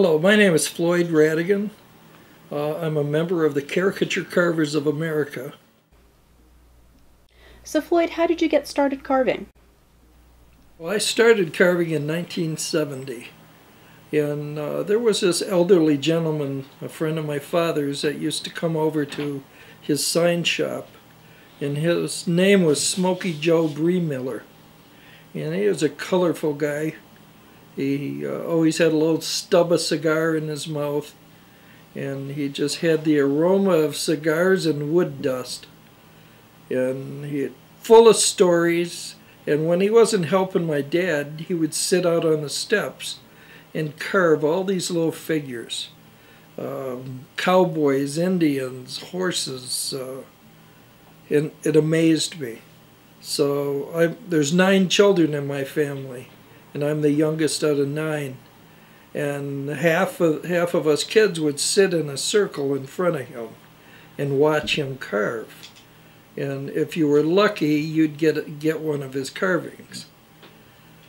Hello, my name is Floyd Rhadigan. Uh, I'm a member of the Caricature Carvers of America. So, Floyd, how did you get started carving? Well, I started carving in 1970. And uh, there was this elderly gentleman, a friend of my father's, that used to come over to his sign shop. And his name was Smoky Joe Miller, And he was a colorful guy. He uh, always had a little stub of cigar in his mouth. And he just had the aroma of cigars and wood dust. And he full of stories. And when he wasn't helping my dad, he would sit out on the steps and carve all these little figures um, cowboys, Indians, horses. Uh, and it amazed me. So I, there's nine children in my family, and I'm the youngest out of nine. And half of, half of us kids would sit in a circle in front of him and watch him carve. And if you were lucky, you'd get, get one of his carvings.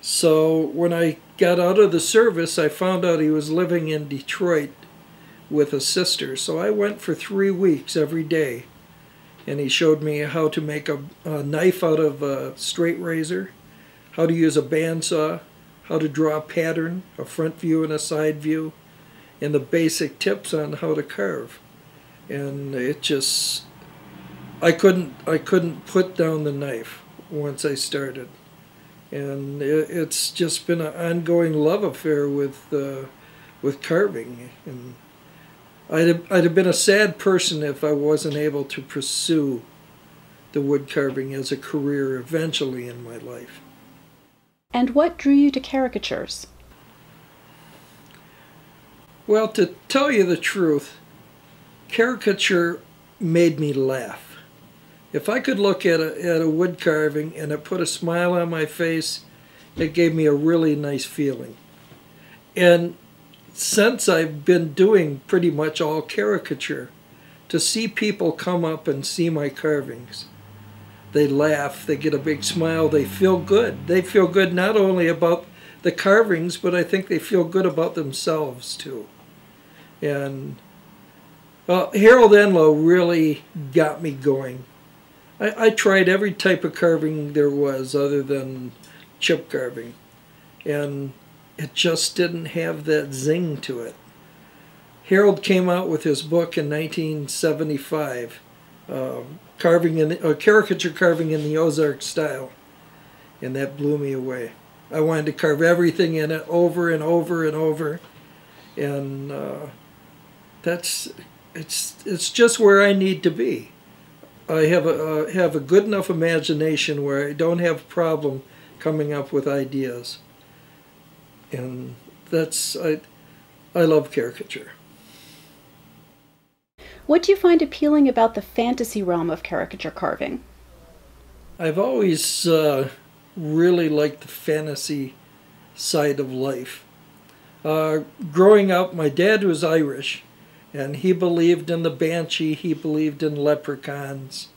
So when I got out of the service, I found out he was living in Detroit with a sister. So I went for three weeks every day. And he showed me how to make a, a knife out of a straight razor, how to use a bandsaw, how to draw a pattern, a front view and a side view, and the basic tips on how to carve. And it just, I couldn't, I couldn't put down the knife once I started and it's just been an ongoing love affair with uh, with carving. And I'd have, I'd have been a sad person if I wasn't able to pursue the wood carving as a career eventually in my life. And what drew you to caricatures? Well, to tell you the truth, caricature made me laugh. If I could look at a, at a wood carving and it put a smile on my face, it gave me a really nice feeling. And since I've been doing pretty much all caricature, to see people come up and see my carvings, they laugh, they get a big smile, they feel good. They feel good not only about the carvings, but I think they feel good about themselves too. And well, Harold Enlow really got me going. I, I tried every type of carving there was other than chip carving. And it just didn't have that zing to it. Harold came out with his book in 1975, uh, carving in uh, caricature carving in the Ozark style, and that blew me away. I wanted to carve everything in it over and over and over, and uh, that's it's it's just where I need to be. I have a uh, have a good enough imagination where I don't have a problem coming up with ideas, and that's I I love caricature. What do you find appealing about the fantasy realm of caricature carving? I've always uh, really liked the fantasy side of life. Uh, growing up, my dad was Irish, and he believed in the banshee, he believed in leprechauns,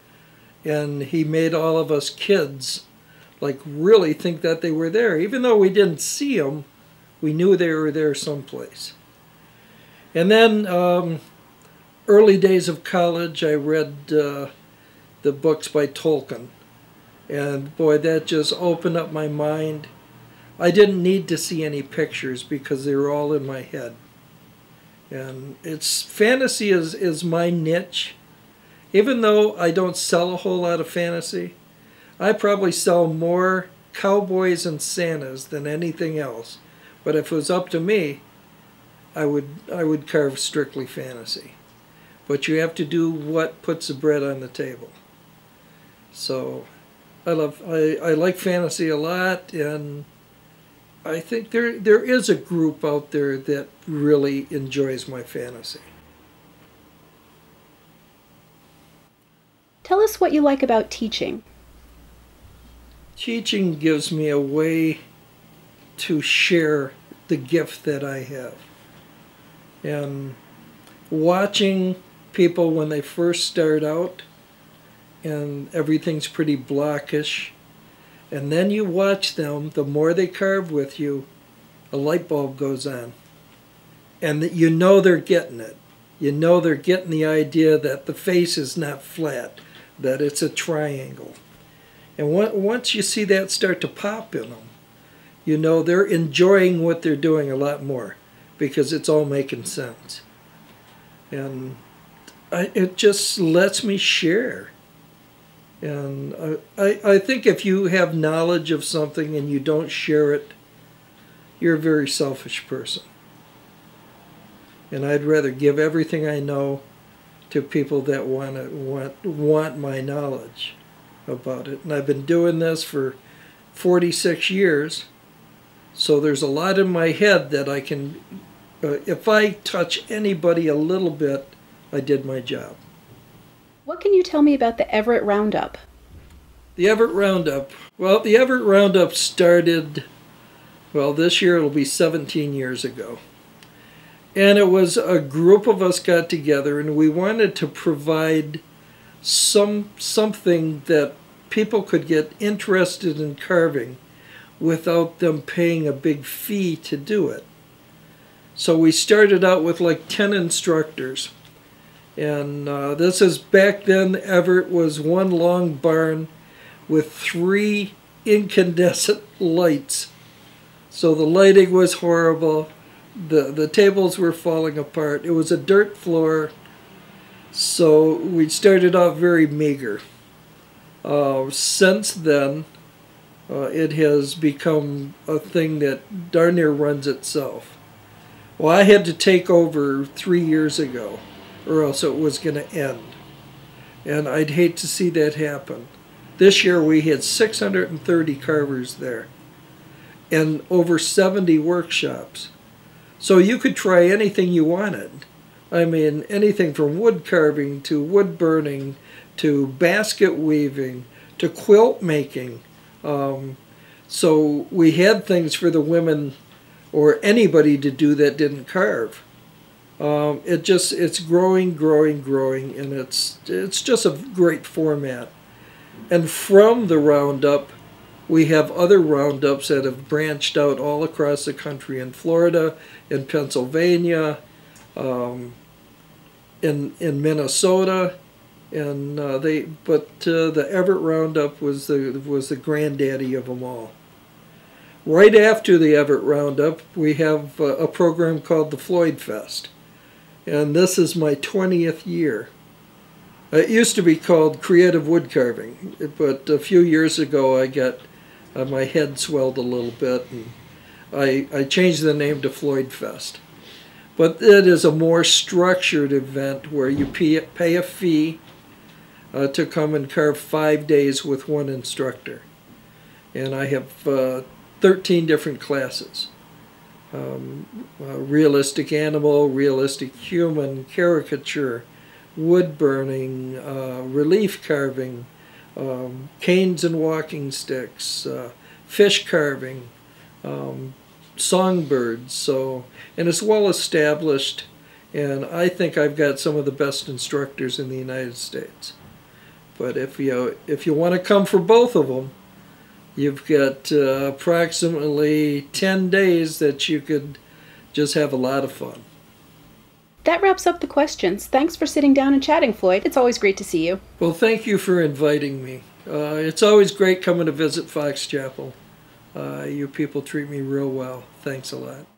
and he made all of us kids like really think that they were there. Even though we didn't see them, we knew they were there someplace. And then um, early days of college, I read uh, the books by Tolkien. And boy, that just opened up my mind. I didn't need to see any pictures because they were all in my head. And it's fantasy is, is my niche. Even though I don't sell a whole lot of fantasy, I probably sell more cowboys and Santas than anything else. But if it was up to me, I would I would carve strictly fantasy. But you have to do what puts the bread on the table. So I love I, I like fantasy a lot and I think there there is a group out there that really enjoys my fantasy. Tell us what you like about teaching. Teaching gives me a way to share the gift that I have. And watching people when they first start out and everything's pretty blockish and then you watch them, the more they carve with you, a light bulb goes on. and you know they're getting it. You know they're getting the idea that the face is not flat, that it's a triangle. And once you see that start to pop in them, you know they're enjoying what they're doing a lot more because it's all making sense. And I, it just lets me share. And I, I think if you have knowledge of something and you don't share it, you're a very selfish person. And I'd rather give everything I know to people that want to, want want my knowledge about it. And I've been doing this for 46 years. So there's a lot in my head that I can uh, if I touch anybody a little bit, I did my job. What can you tell me about the Evart Roundup? The Evart Roundup. Well, the Evart Roundup started, well, this year it'll be 17 years ago. And it was a group of us got together and we wanted to provide some something that people could get interested in carving without them paying a big fee to do it. So we started out with like 10 instructors. And uh, this is back then, Evart was one long barn with three incandescent lights. So the lighting was horrible. The, the tables were falling apart. It was a dirt floor. So we started off very meager. Uh, since then, uh, it has become a thing that darn near runs itself. Well, I had to take over three years ago, or else it was going to end. And I'd hate to see that happen. This year we had 630 carvers there and over 70 workshops. So you could try anything you wanted. I mean, anything from wood carving to wood burning to basket weaving to quilt making. Um, so we had things for the women or anybody to do that didn't carve. Um, it just it's growing, growing, growing, and it's it's just a great format. And from the roundup, we have other roundups that have branched out all across the country in Florida, in Pennsylvania, um, in in Minnesota, and uh, they. But uh, the Evart Roundup was the was the granddaddy of them all. Right after the Evart Roundup, we have a program called the Floyd Fest. And this is my 20th year. It used to be called Creative Wood Carving, but a few years ago I got uh, my head swelled a little bit and I, I changed the name to Floyd Fest. But it is a more structured event where you pay, pay a fee uh, to come and carve five days with one instructor. And I have uh, 13 different classes. Um, realistic animal, realistic human, caricature, wood burning, uh, relief carving, um, canes and walking sticks, uh, fish carving, um, songbirds. So, and it's well established, and I think I've got some of the best instructors in the United States. But if you if you want to come for both of them, You've got uh, approximately 10 days that you could just have a lot of fun. That wraps up the questions. Thanks for sitting down and chatting, Floyd. It's always great to see you. Well, thank you for inviting me. Uh, it's always great coming to visit Fox Chapel. Uh, you people treat me real well. Thanks a lot.